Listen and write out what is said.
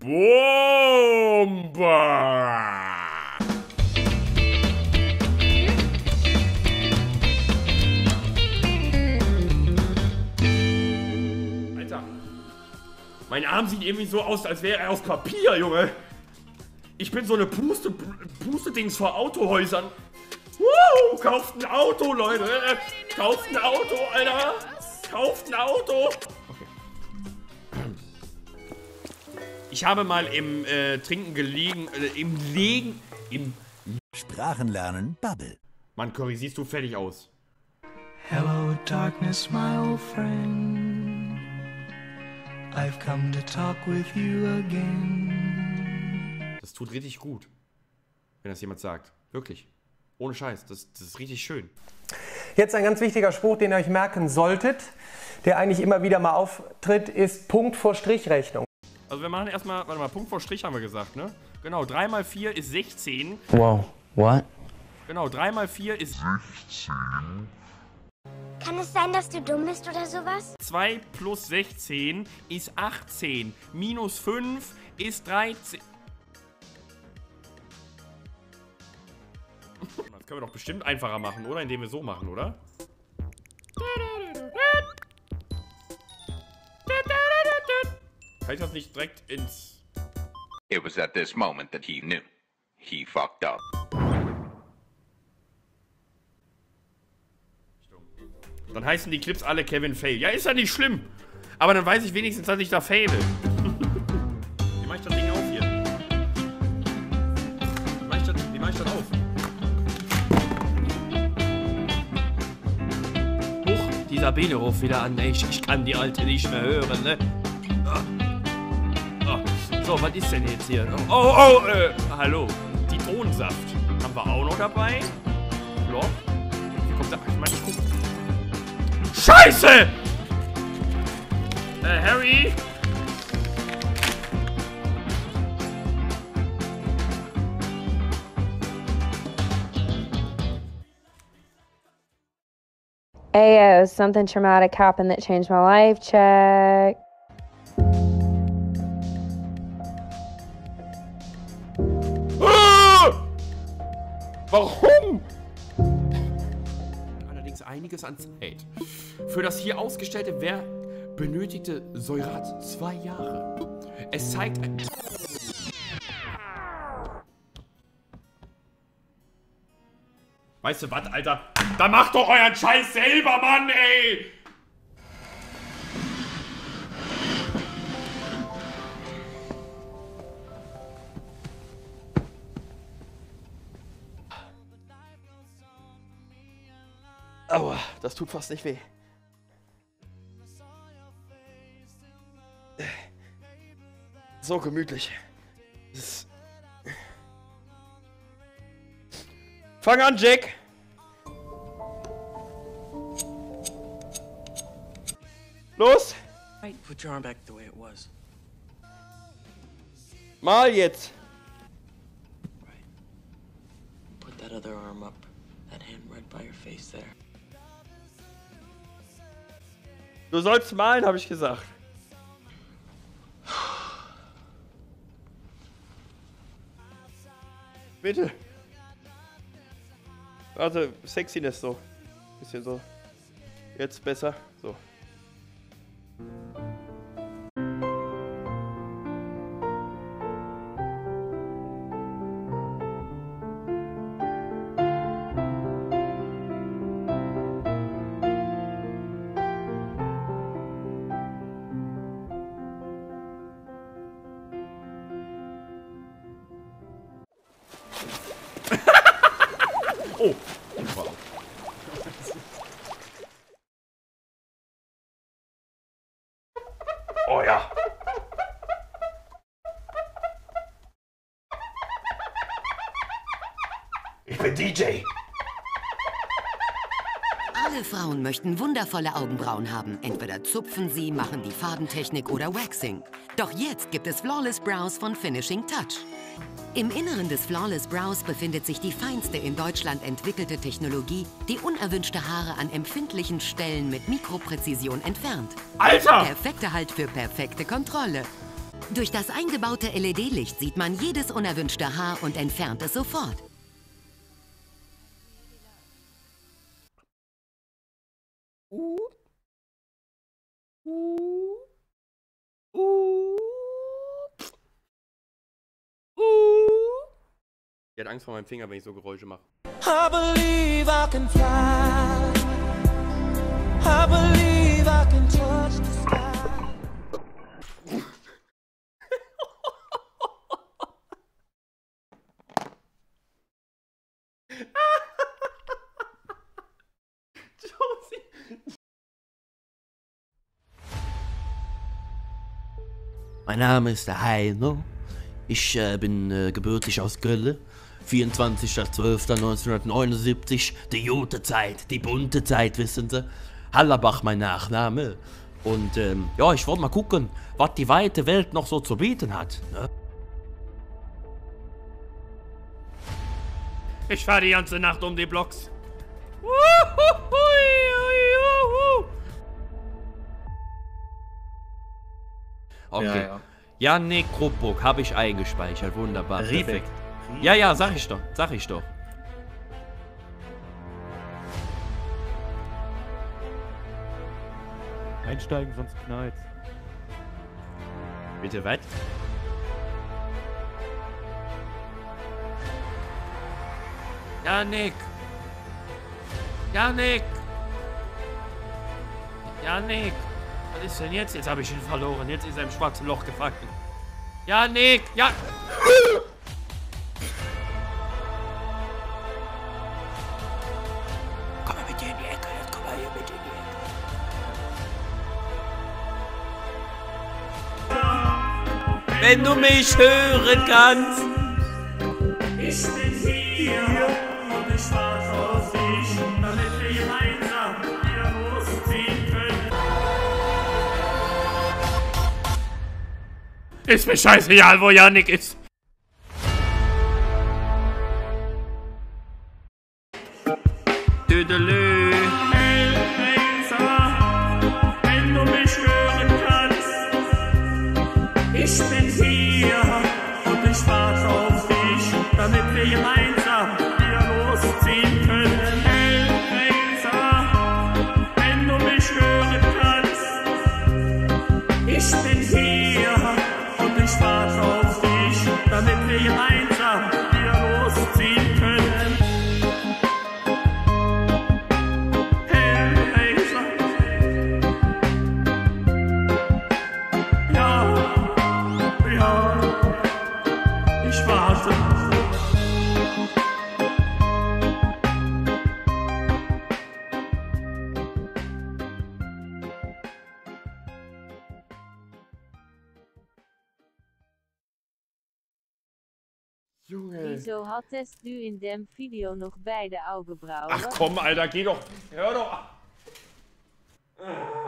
Bomba! Alter. Mein Arm sieht irgendwie so aus, als wäre er aus Papier, Junge. Ich bin so eine Puste, Puste-Dings vor Autohäusern. Woo, kauft ein Auto, Leute. Kauft ein Auto, Alter. Kauft ein Auto. Ich habe mal im äh, Trinken gelegen, äh, im Legen, im... Sprachenlernen Bubble. Mann, Cory, siehst du fertig aus. Hello, darkness, my old friend. I've come to talk with you again. Das tut richtig gut, wenn das jemand sagt. Wirklich. Ohne Scheiß. Das, das ist richtig schön. Jetzt ein ganz wichtiger Spruch, den ihr euch merken solltet, der eigentlich immer wieder mal auftritt, ist Punkt vor Strichrechnung. Also wir machen erstmal, warte mal, Punkt vor Strich haben wir gesagt, ne? Genau, 3 mal 4 ist 16. Wow, what? Genau, 3 mal 4 ist Kann es sein, dass du dumm bist oder sowas? 2 plus 16 ist 18. Minus 5 ist 13. Das können wir doch bestimmt einfacher machen, oder? Indem wir so machen, oder? Kann ich das nicht direkt ins... It was at this moment that he knew. He fucked up. Dann heißen die Clips alle Kevin Fail. Ja, ist ja nicht schlimm. Aber dann weiß ich wenigstens, dass ich da faile. Wie mach ich das Ding auf hier? Wie mach ich das, wie mach ich das auf? Huch, die Sabine ruft wieder an. Ich, ich kann die Alte nicht mehr hören, ne? Ah. So, was ist denn jetzt hier? Oh, oh, äh, hallo. Zitronensaft. Haben wir auch noch dabei? Loch? Wie kommt da? Ich meine, ich guck. Scheiße! Äh, Harry? Ayo, something traumatic happened that changed my life. Check. Warum? Allerdings einiges an Zeit. Für das hier ausgestellte Wer benötigte Seurat zwei Jahre. Es zeigt ein. Weißt du was, Alter? Dann macht doch euren Scheiß selber, Mann, ey! Das tut fast nicht weh. So gemütlich. Fang an, Jack! Los! Right, put your arm back the way it was. Mal jetzt! Put that other arm up. That hand right by your face there. Du sollst malen, habe ich gesagt. Bitte. Warte, Sexiness so. Bisschen so. Jetzt besser. So. Oh! Oh. Ich bin DJ. Alle Frauen möchten wundervolle Augenbrauen haben. Entweder zupfen sie, machen die Farbentechnik oder Waxing. Doch jetzt gibt es Flawless Brows von Finishing Touch. Im Inneren des Flawless Brows befindet sich die feinste in Deutschland entwickelte Technologie, die unerwünschte Haare an empfindlichen Stellen mit Mikropräzision entfernt. Alter! Perfekter Halt für perfekte Kontrolle. Durch das eingebaute LED-Licht sieht man jedes unerwünschte Haar und entfernt es sofort. Die hat Angst vor meinem Finger, wenn ich so Geräusche mache. I believe I can fly. I believe I can touch the sky. Mein Name ist der Heino. Ich äh, bin äh, gebürtig aus Gölle. 24.12.1979. Die gute Zeit, die bunte Zeit, wissen Sie. Hallerbach mein Nachname. Und ähm, ja, ich wollte mal gucken, was die weite Welt noch so zu bieten hat. Ne? Ich fahre die ganze Nacht um die Blocks. Okay. Ja, ja. Janik Kruppuck habe ich eingespeichert. Wunderbar. Perfekt. Perfekt. Ja, ja, sag ich doch. Sag ich doch. Einsteigen, sonst knallt. Bitte was? Janik! Janik! Janik! Was ist denn jetzt? Jetzt habe ich ihn verloren. Jetzt ist er im schwarzen Loch gefangen. Janik! Ja! Wenn du mich hören kannst. Ich bin hier und ich warte auf dich, damit wir gemeinsam wieder losziehen können. Ist mir scheißegal, wo Janik ist. Tüdelü. Elsa, wenn du mich hören kannst, ich bin ich bin hier und ich warte auf dich, damit wir gemeinsam wieder losziehen können. Elsa. Ja, ja, ich warte. Junge. Wieso hattest du in dem Video noch beide Augenbrauen? Ach komm, Alter, geh doch. Hör doch. Ah.